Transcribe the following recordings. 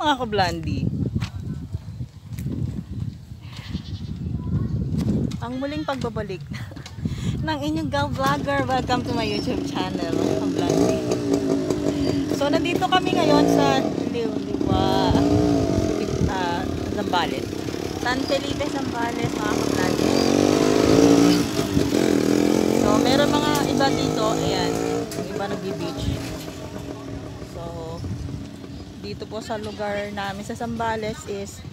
mga kablandi. Ang muling pagbabalik ng inyong gal vlogger. Welcome to my YouTube channel, mga kablandi. So, nandito kami ngayon sa Liwa, uh, Zambales. San Felipe, Zambales, mga kablandi. So, meron mga iba dito. Ayan, iba nag-beach. Dito po sa lugar namin sa Zambales is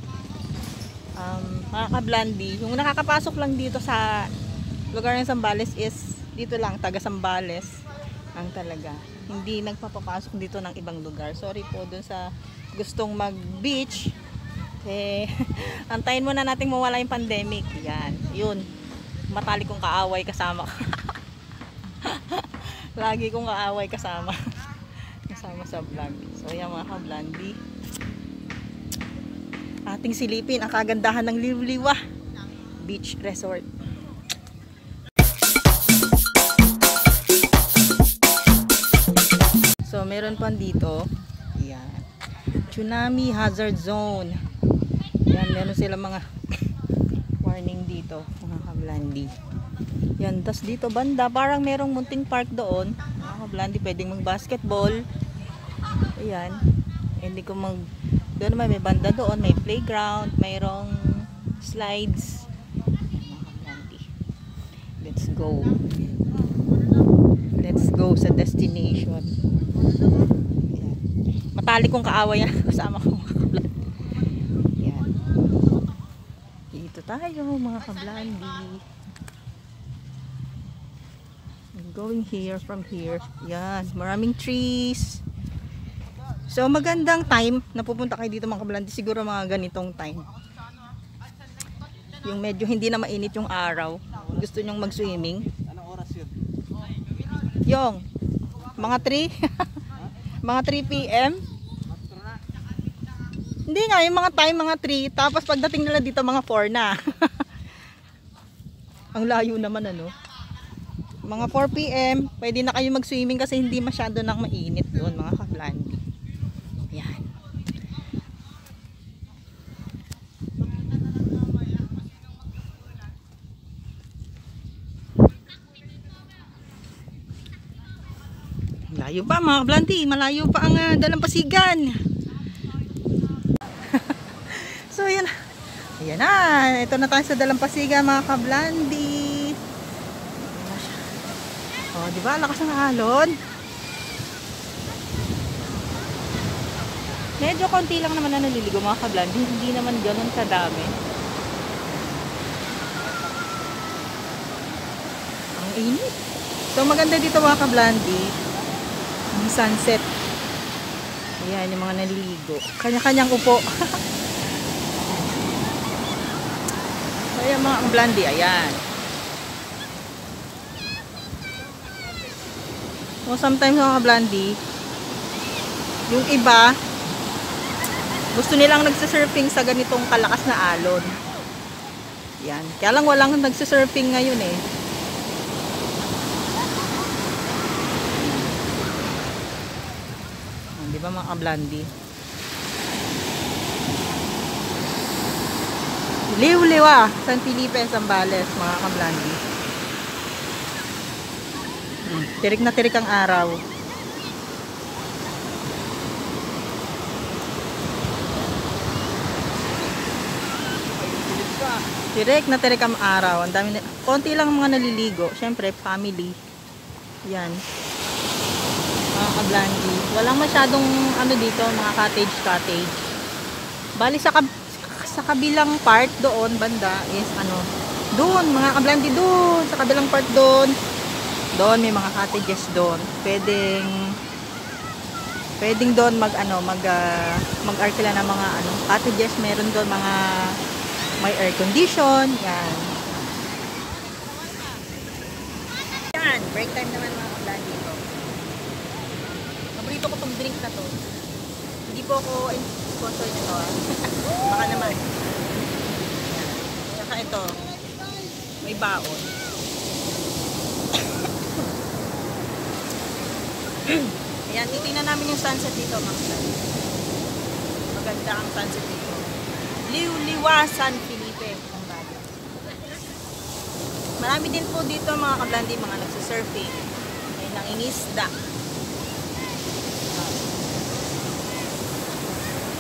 um, mga kablandi. Yung nakakapasok lang dito sa lugar ng Zambales is dito lang, taga Zambales ang talaga. Hindi nagpapapasok dito ng ibang lugar. Sorry po dun sa gustong mag-beach. Eh, antayin muna nating mawala yung pandemic. Yan, yun. Matali kong kaaway kasama. Lagi kong kaaway kasama. Kasama sa vlog. So, yan mga kablandi ating silipin ang kagandahan ng Liwliwa Beach Resort. So, meron pa dito. Yan. Tsunami Hazard Zone. Yan, meron sila mga warning dito, mga kablandi. Yan, tas dito banda, parang merong munting park doon. Mga kablandi, pwedeng mag-basketball. Ayan. Hindi ko mag doon naman may banda doon, may playground, mayroong slides. Let's go. Let's go sa destination. Ayan. Matalik kong kaaway yan kasama ko mga kablandi. Yan. Dito tayo mga kablandi. I'm going here from here. Yan. Maraming trees. So magandang time na pupunta kayo dito mga kablandi siguro mga ganitong time. Yung medyo hindi na mainit yung araw. Gusto nyong mag-swimming. Anong oras yun? Yung mga 3 mga 3 PM. Hindi nga yung mga time mga 3 tapos pagdating nila dito mga 4 na. Ang layo naman ano. Mga 4 PM, pwede na kayo mag-swimming kasi hindi masyado nang mainit doon mga kablandi. Yan. Malayo pa mga kablanti, malayo pa ang uh, dalampasigan. so yan. Ayan na, ito na tayo sa dalampasigan mga kablandi. Oh, di ba? Lakas ng alon. Medyo konti lang naman na naliligo mga kablandi. Hindi naman ganun kadami. Ang init. So maganda dito mga kablandi. Ang sunset. Ayan yung mga naliligo. Kanya-kanyang upo. Ayan mga kablandi. Ayan. So sometimes mga kablandi, yung iba, gusto nilang nagsisurfing sa ganitong kalakas na alon. Yan. Kaya lang walang nagsisurfing ngayon eh. Di ba mga kablandi? Liw-liwa, San Felipe, Zambales, mga kablandi. Hmm, Tirik na tirik ang araw. Direk na direk ang araw. Ang dami na, konti lang mga naliligo. Siyempre, family. Yan. Mga kablandi. Walang masyadong ano dito, mga cottage cottage. Bali sa, kab sa kabilang part doon, banda, is ano, doon, mga kablandi doon, sa kabilang part doon. Doon, may mga cottages doon. Pwedeng, pwedeng doon mag, ano, mag, uh, mag-arkila ng mga, ano, cottages. Meron doon mga, may air condition. Yan. Break time naman mga kablan dito. Paborito ko tong drink na to. Hindi po ako sponsor nito ah. Baka naman. Saka ito. May baon. Ayan, titingnan namin yung sunset dito mga kablan. Maganda. ang sunset dito. Liwliwasan Felipe. Zambales. Marami din po dito mga kablandi, mga nagsisurfing. May nangingisda.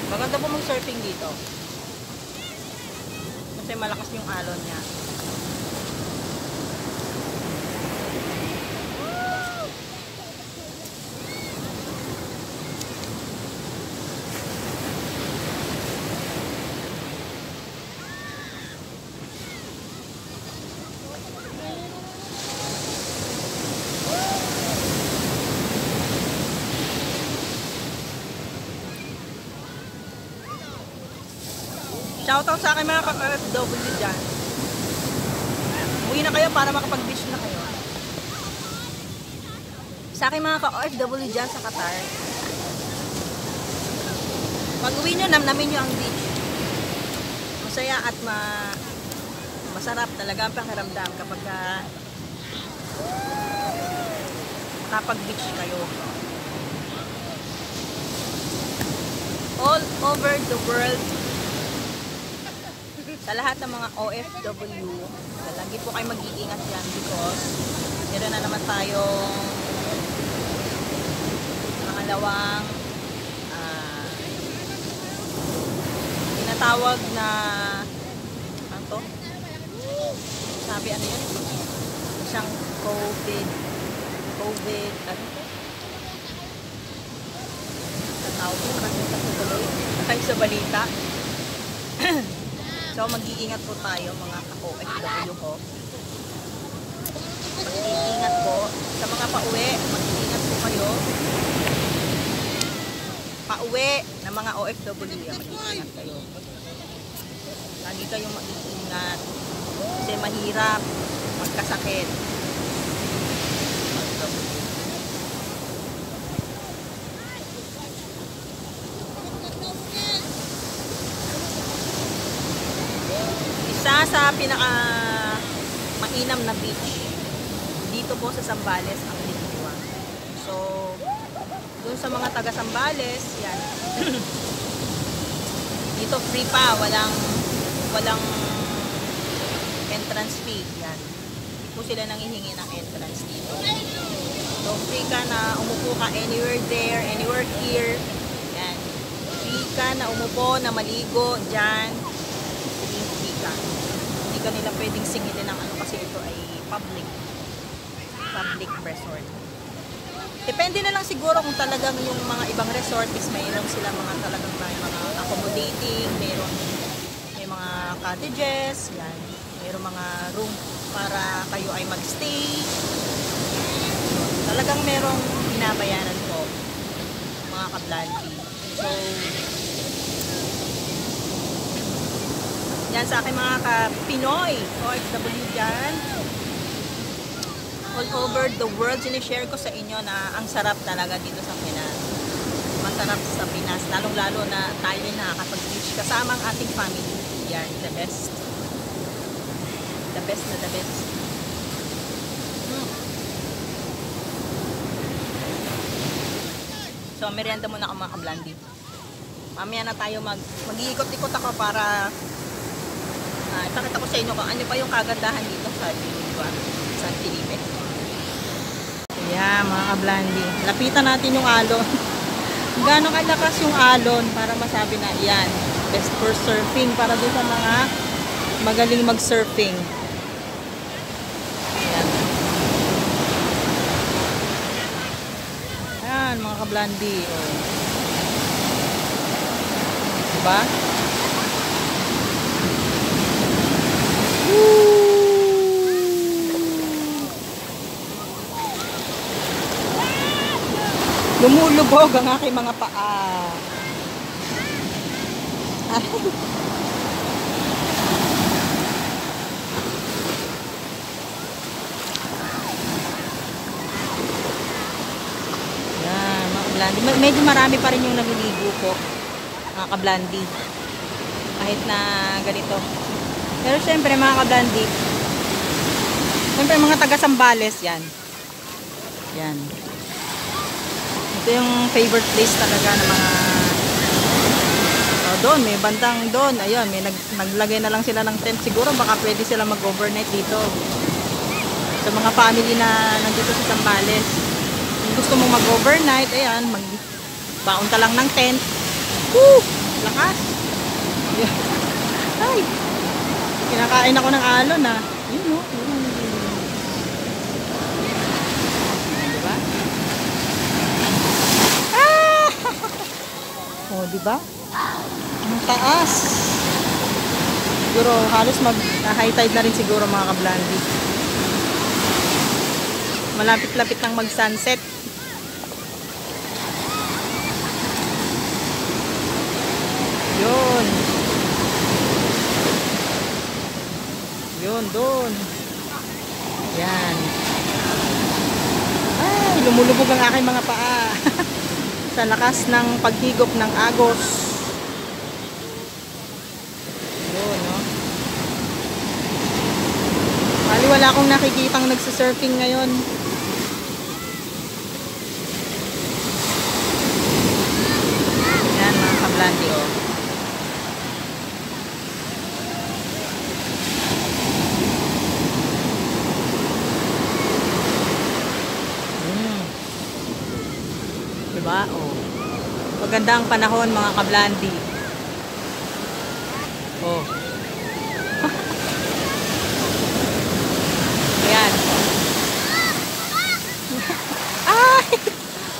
Maganda po mag-surfing dito. Kasi malakas yung alon niya. Shoutout sa akin mga ka-FW dyan. Uwi na kayo para makapag-beach na kayo. Sa akin mga ka-OFW dyan sa Qatar. Pag uwi nyo, namnamin nyo ang beach. Masaya at ma masarap talaga ang pakiramdam kapag ka makapag-beach kayo. All over the world, sa lahat ng mga OFW, lagi po kayo mag-iingat yan because meron na naman tayong pangalawang ah, tinatawag na ano to? Sabi ano yun? Isang COVID COVID ano to? Tatawag ko kasi sa tuloy sa balita So, mag-iingat po tayo mga ka-OFW ko. Mag-iingat po. Sa mga pauwi, mag-iingat po kayo. Pauwi ng mga OFW, mag-iingat kayo. Lagi kayong mag-iingat. Kasi mahirap magkasakit. Isa sa pinaka mainam na beach dito po sa Sambales ang Lingua. So, dun sa mga taga Sambales, yan. dito free pa, walang walang entrance fee. Yan. Hindi po sila nangihingi ng entrance dito. So, free ka na umupo ka anywhere there, anywhere here. Yan. Free ka na umupo, na maligo dyan hindi ka. Hindi ka pwedeng singilin ng ano kasi ito ay public public resort. Depende na lang siguro kung talagang yung mga ibang resort is mayroon sila mga talagang may mga accommodating, mayroon may mga cottages, yan. Mayroon mga room para kayo ay magstay. Talagang merong binabayaran ko mga kablanti. So, Yan sa aking mga ka-Pinoy, OFW dyan. All over the world, sinishare ko sa inyo na ang sarap talaga dito sa Pinas. Masarap sa Pinas, lalong-lalo na tayo rin nakakapag-beach kasama ang ating family. Yan, the best. The best na the best. Hmm. So, merienda muna ako mga kablandi. Mamaya na tayo mag mag-iikot-ikot ako para Ah, ipakita ko sa inyo kung ano pa yung kagandahan dito sa Lingua, San Felipe. Ayan, mga kablandi. Lapitan natin yung alon. Gano'ng kalakas yung alon para masabi na, yan, best for surfing para doon sa mga magaling mag-surfing. Ayan. Mga kablandi. Oh. Diba? Lumulubog ang aking mga paa. Kablandi. Me- Medyo marami pa rin yung naliligo po. Mga kablandi. Kahit na ganito. Pero syempre mga kablandi, syempre mga taga Sambales yan. Yan. Ito yung favorite place talaga ng mga uh, doon, may bandang doon. Ayun, may nag, naglagay na lang sila ng tent. Siguro baka pwede sila mag-overnight dito. Sa mga family na nandito sa Zambales. Kung gusto mong mag-overnight, ayan, mag ka lang ng tent. Woo! Lakas! Ay! Kinakain ako ng alon ah. Yun no? Diba? Ah! Oh, diba? Ang taas. Siguro halos mag high tide na rin siguro mga kablandi. Malapit-lapit nang mag-sunset. Yun. Yun, doon. Yan. Ay, lumulubog ang aking mga paa. Sa lakas ng paghigop ng agos. Yun, no? Bali, wala akong nakikitang nagsisurfing ngayon. Yan, mga kablandi, oh. Mm. Diba? Oh. Maganda ang panahon mga kablandi. Oh. Ayan. Ay!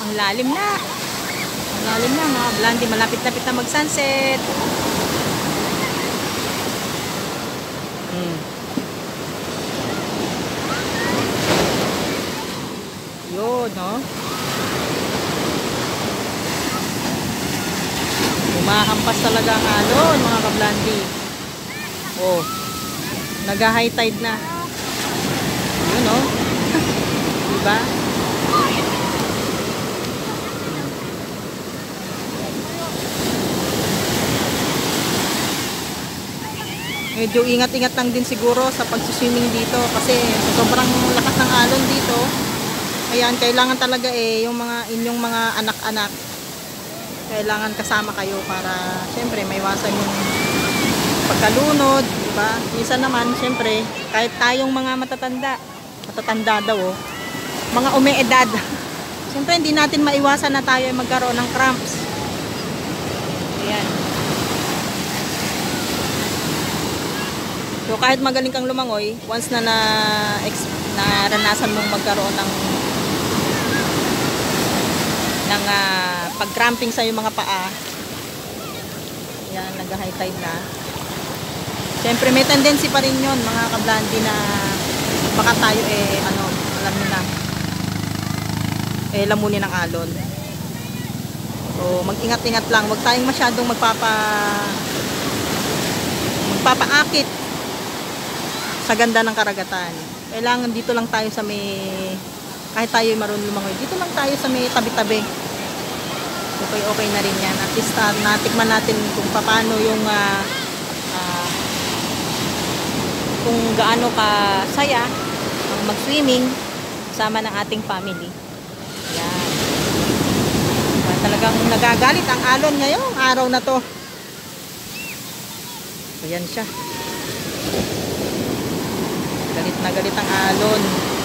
Ang lalim na. Ang lalim na mga kablandi. Malapit-lapit na mag-sunset. Mm. Yun, no? Umahampas talaga ang alon, mga kablandi. Oh. Nag-high tide na. Yun, no? diba? Medyo ingat-ingat lang din siguro sa pag-swimming dito kasi sobrang lakas ng alon dito. Ayan, kailangan talaga eh yung mga inyong mga anak-anak kailangan kasama kayo para syempre may iwasan yung pagkalunod, di ba? Minsan naman, syempre, kahit tayong mga matatanda, matatanda daw, oh, mga umeedad, syempre hindi natin maiwasan na tayo ay magkaroon ng cramps. Ayan. So kahit magaling kang lumangoy, once na na naranasan mong magkaroon ng ng uh, pag-cramping sa yung mga paa. Yan, nag-high tide na. Siyempre may tendency pa rin yon mga kablandi na baka tayo eh ano, alam niyo na eh lamunin ng alon. So mag-ingat-ingat lang, huwag tayong masyadong magpapa magpapaakit sa ganda ng karagatan. Kailangan dito lang tayo sa may kahit tayo marunong lumangoy, dito lang tayo sa may tabi-tabi. Okay, okay na rin yan. At least uh, natikman natin kung paano yung uh, uh, kung gaano ka saya ang mag-swimming sama ng ating family. Yan. Diba, talagang nagagalit ang alon ngayong araw na to. Ayan siya. Galit na galit ang alon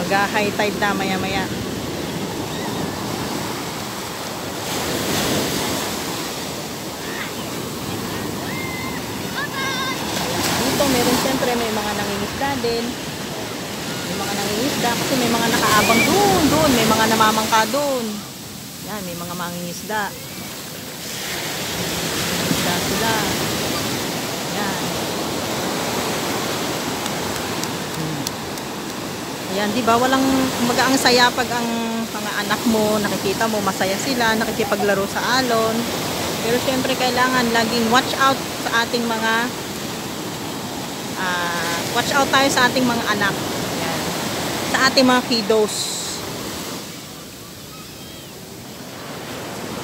mag-high tide na maya maya dito meron siyempre may mga nangingisda din. May mga nangingisda kasi may mga nakaabang doon doon may mga namamangka doon yan may mga mangingisda. Isda sila yan Ayan, di ba? Walang kumaga ang saya pag ang mga anak mo, nakikita mo, masaya sila, nakikipaglaro sa alon. Pero syempre kailangan laging watch out sa ating mga uh, watch out tayo sa ating mga anak. Ayan. Sa ating mga kiddos.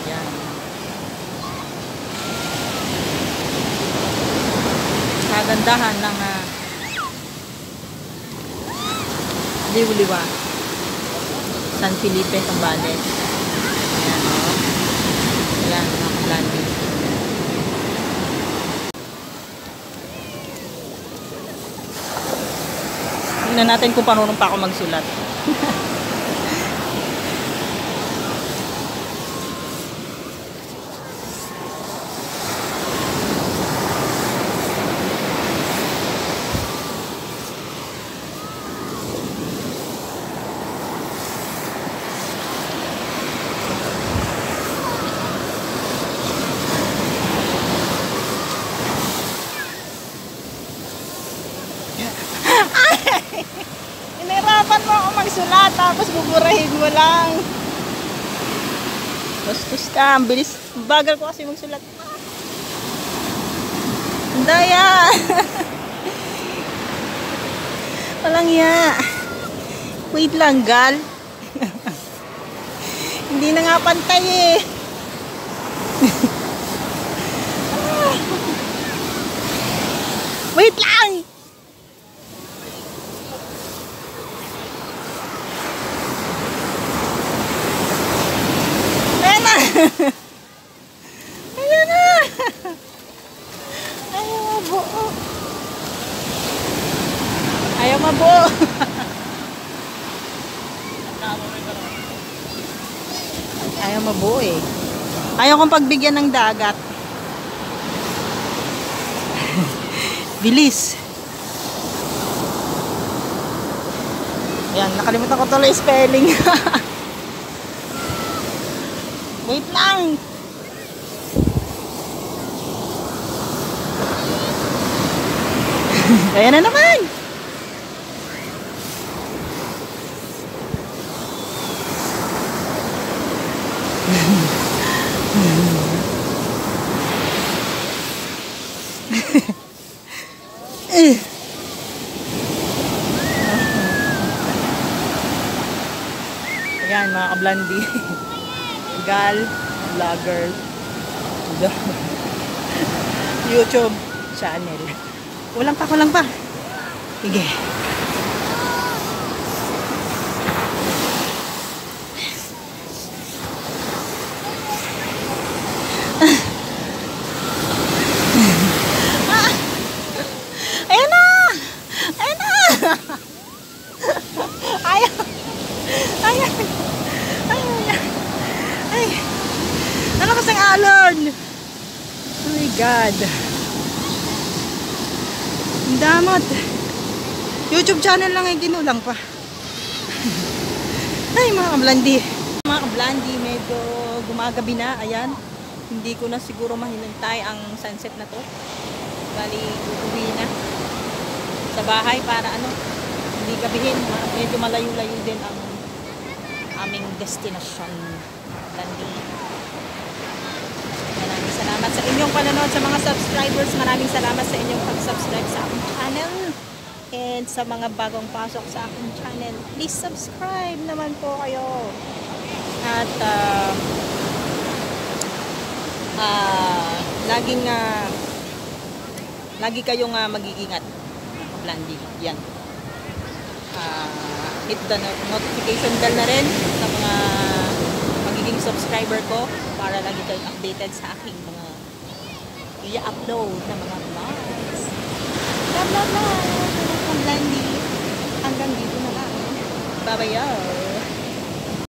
Ayan. Kagandahan ng uh, Liwliwa. San Felipe, Sambales. Ayan, o. Oh. Ayan, mga kaplano. Tingnan natin kung paano pa ako magsulat. Buburahin mo lang. Bastos ka, ang bilis. Bagal ko kasi magsulat. Daya! Walang ya. Wait lang, gal. Hindi na nga pantay eh. Wait lang! Ayan na! Ayan na! Ayaw mabuo. Ayaw mabuo. Ayaw mabuo eh. Ayaw kong pagbigyan ng dagat. Bilis. Ayan, nakalimutan ko tuloy spelling. Wait lang. Kaya na naman. Ayan mga kablandi. Gal, vlogger, YouTube channel. Kulang pa, kulang pa. Sige. Ah! Ayan na! Ayan na! Ayaw! Ayaw! Ayaw niya! Ay! Ano kasang alon? Oh my God! Ang damot! YouTube channel lang ay ginulang pa. Ay, mga kablandi. Mga kablandi, medyo gumagabi na. Ayan. Hindi ko na siguro mahinintay ang sunset na to. Bali, uuwi na sa bahay para ano, hindi gabihin. Medyo malayo-layo din ang aming destination. Landi. Salamat sa inyong panonood sa mga subscribers. Maraming salamat sa inyong pag-subscribe sa aking channel. And sa mga bagong pasok sa aking channel, please subscribe naman po kayo. At ah, ah, laging ah, lagi kayong uh, mag-iingat. Blandi. Yan. Ah, hit the no- notification bell na rin sa mga magiging subscriber ko para lagi kayong updated sa aking mga i-upload na mga vlogs. Blah, blah, blah. Hanggang dito na lang. Bye-bye.